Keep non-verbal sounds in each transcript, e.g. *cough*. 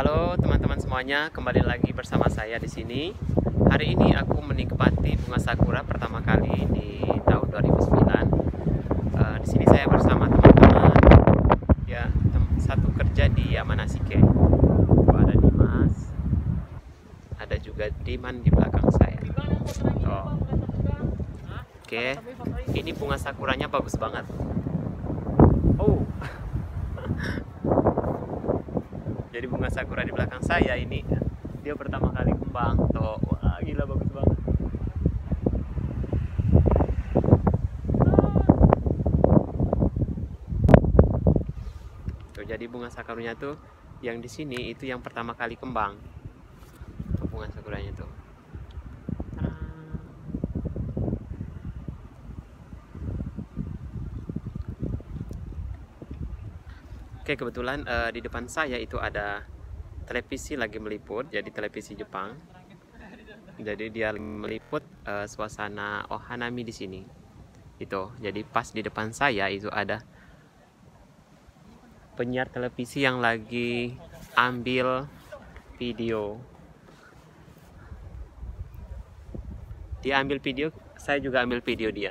Halo teman-teman semuanya, kembali lagi bersama saya di sini. Hari ini aku menikmati bunga sakura pertama kali di tahun 2009. Uh, di sini saya bersama teman-teman ya tem satu kerja di Yamanasike. Tuh ada Dimas, ada juga Diman di belakang saya. Tuh. Oke, ini bunga sakuranya bagus banget. Oh. Jadi bunga sakura di belakang saya ini dia pertama kali kembang. Tuh, wah gila bagus banget. Tuh, jadi bunga sakuranya tuh yang di sini itu yang pertama kali kembang. Tuh, bunga sakuranya tuh. Oke, kebetulan uh, di depan saya itu ada televisi lagi meliput, jadi televisi Jepang. Jadi dia meliput uh, suasana Ohanami di sini. Itu. Jadi pas di depan saya itu ada penyiar televisi yang lagi ambil video. Dia ambil video, saya juga ambil video dia.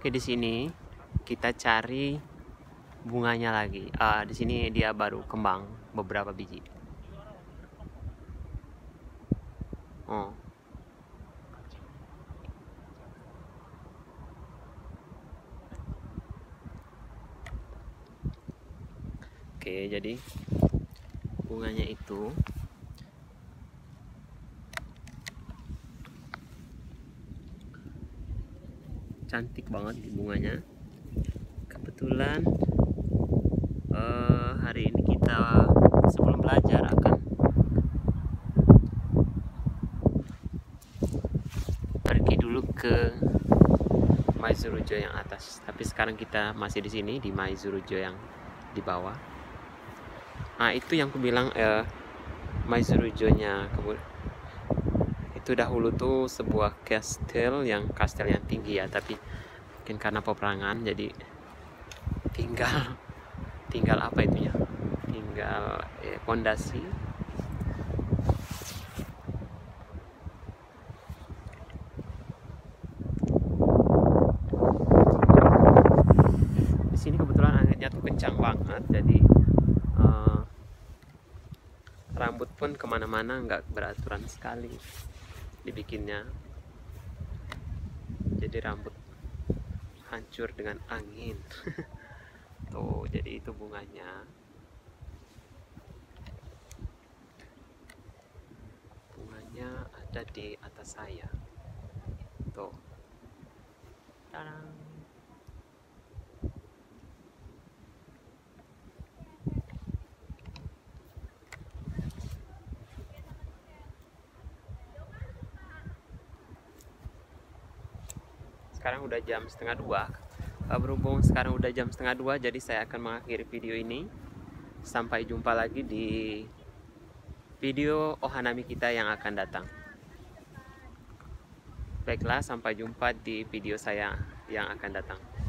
Oke, di sini kita cari bunganya lagi. Uh, di sini dia baru kembang beberapa biji. Oh. Oke, jadi bunganya itu cantik banget bunganya kebetulan uh, hari ini kita sebelum belajar akan pergi dulu ke Maizurujo yang atas. Tapi sekarang kita masih di sini di Maizurujo yang di bawah. Nah itu yang aku bilang uh, Maizurujo-nya itu dahulu tuh sebuah kastel yang kastel yang tinggi ya tapi mungkin karena peperangan jadi tinggal tinggal apa itu ya? Tinggal pondasi eh, di sini kebetulan anginnya tuh kencang banget jadi uh, rambut pun ke mana-mana nggak beraturan sekali dibikinnya. Jadi rambut hancur dengan angin *laughs* tuh jadi itu bunganya. Bunganya ada di atas saya. Tuh Tadang. sekarang udah jam setengah dua berhubung sekarang udah jam setengah dua jadi saya akan mengakhiri video ini. Sampai jumpa lagi di video Ohanami kita yang akan datang. Baiklah sampai jumpa di video saya yang akan datang